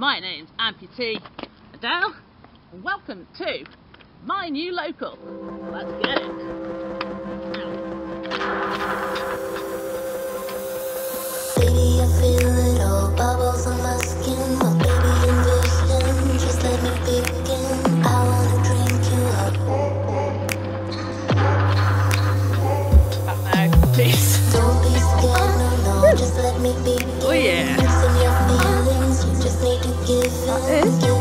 My name's Amputee Adele, and welcome to my new local. Let's get it. Baby, I feel it bubbles on my skin. My baby envision, just let me begin. I wanna drink you up. Please. Don't be scared, no, no, just let me begin. Oh, yeah. You just need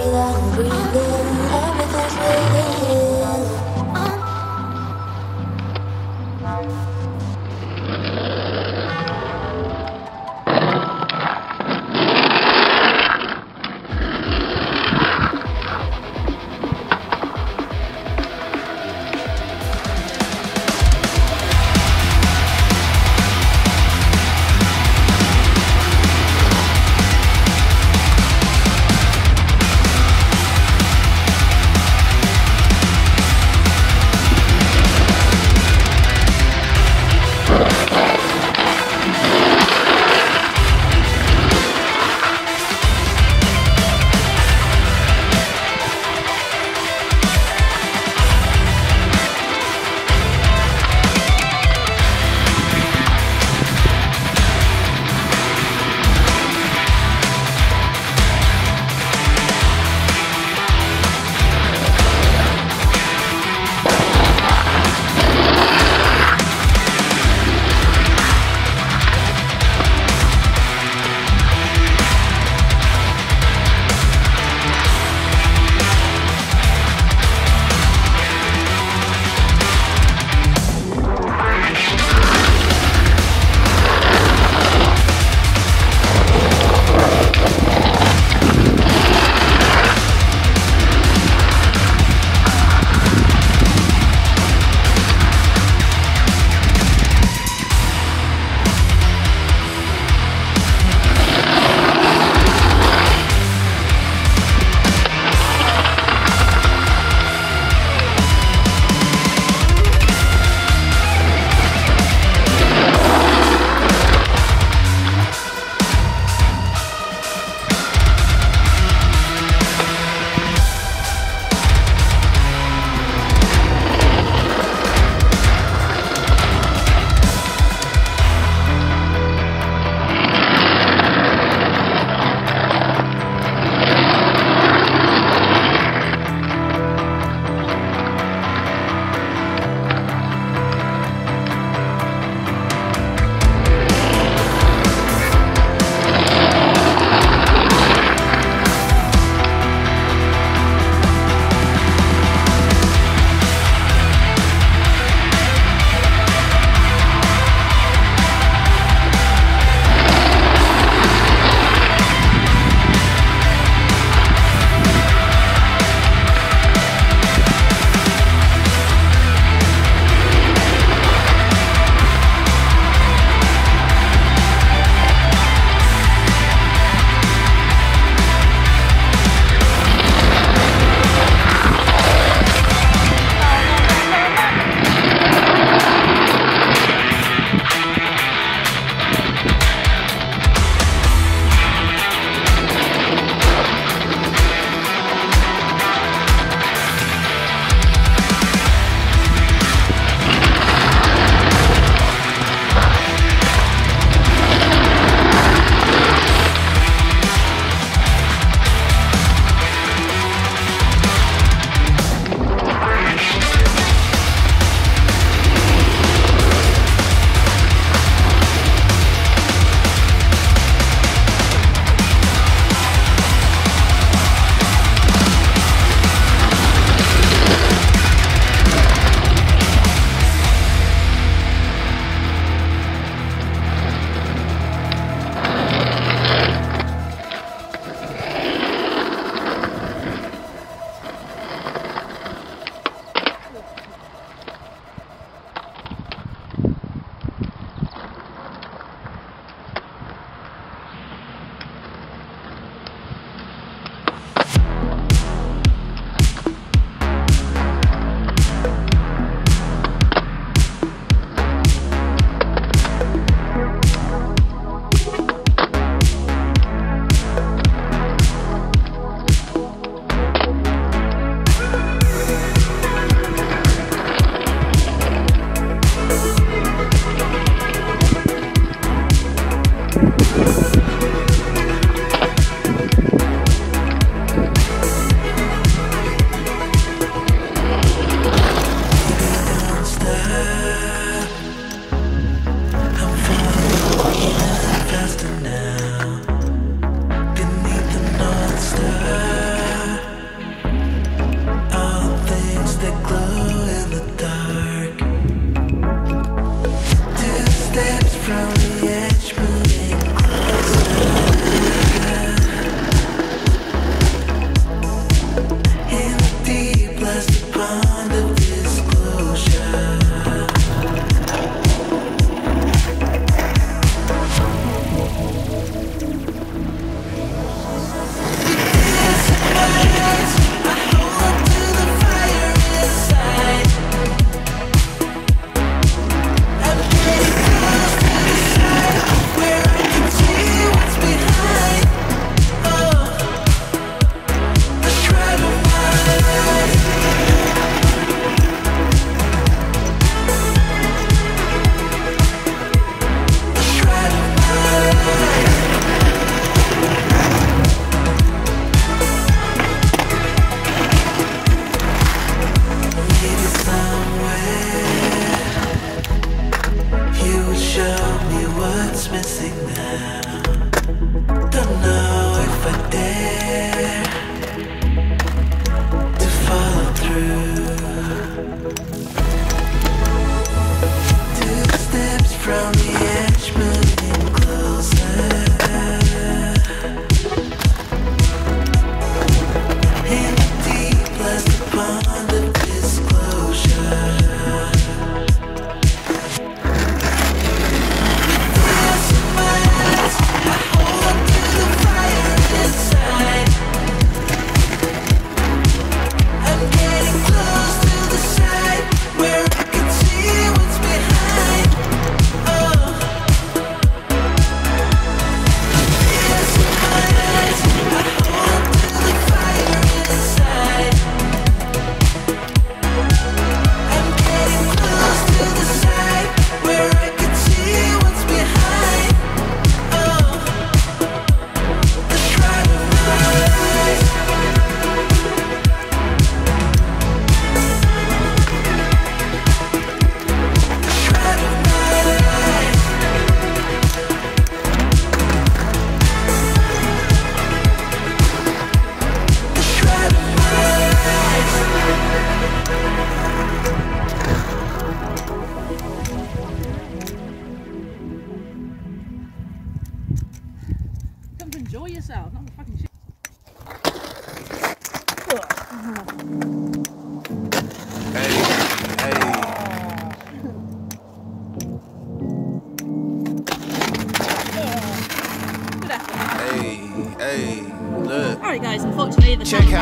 breathe out, breathe.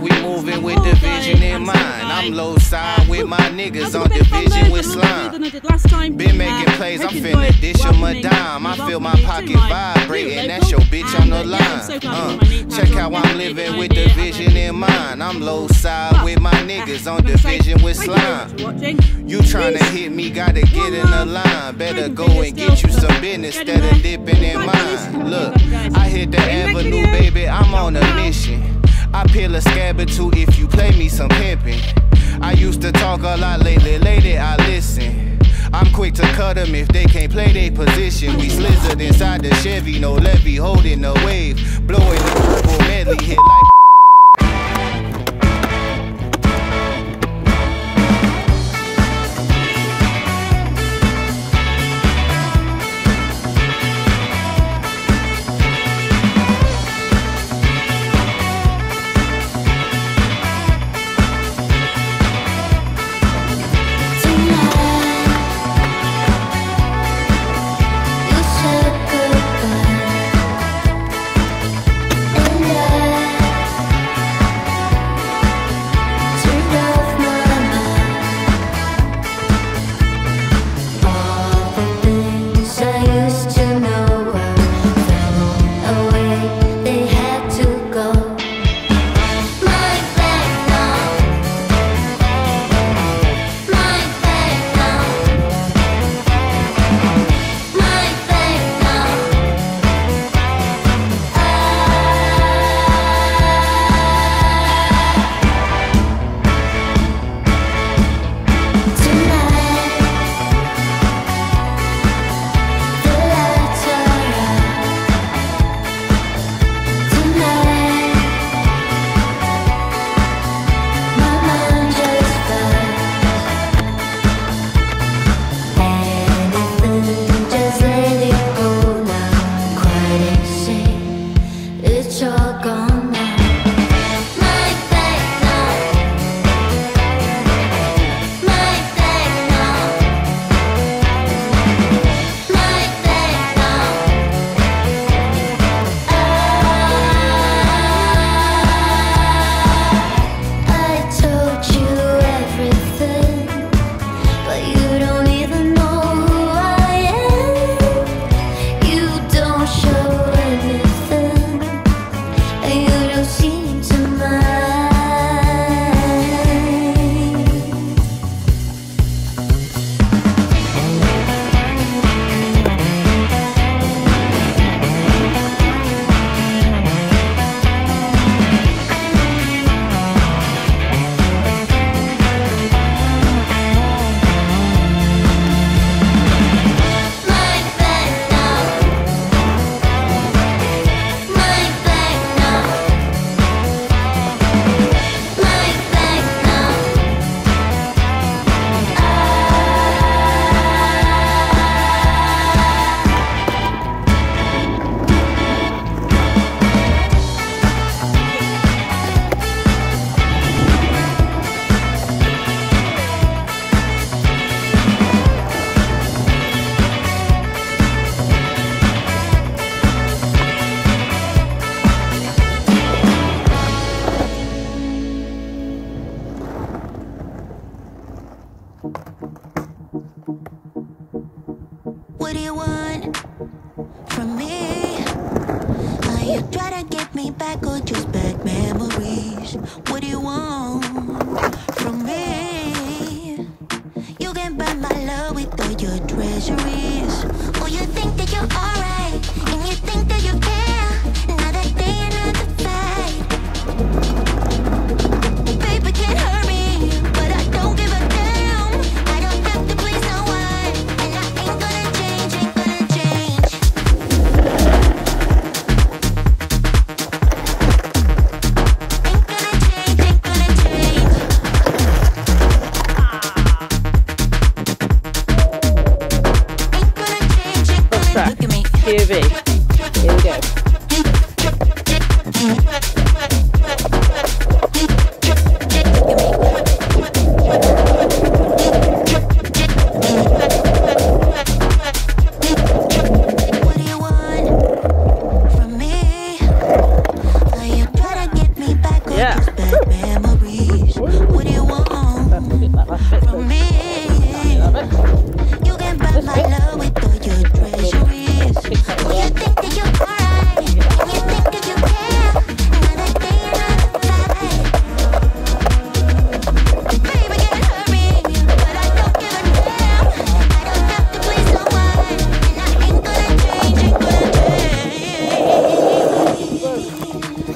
We moving with division in mind. I'm low side with my niggas on division with slime. Been making plays, I'm finna dish 'em a dime. I feel my pocket vibrating, that's your bitch on the line. Uh, check how I'm living with division in mind. I'm low side with my niggas on division with slime. You tryna hit me, gotta get in the line. Better go and get you some business instead of dipping in mine. Look, I hit the avenue, baby, I'm on a mission. I peel a scab or two if you play me some pimping. I used to talk a lot lately, lady, I listen. I'm quick to cut them if they can't play their position. We slizzard inside the Chevy, no levy, holding the wave. Blowing the purple medley, hit like.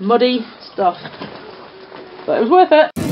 muddy stuff. But it was worth it.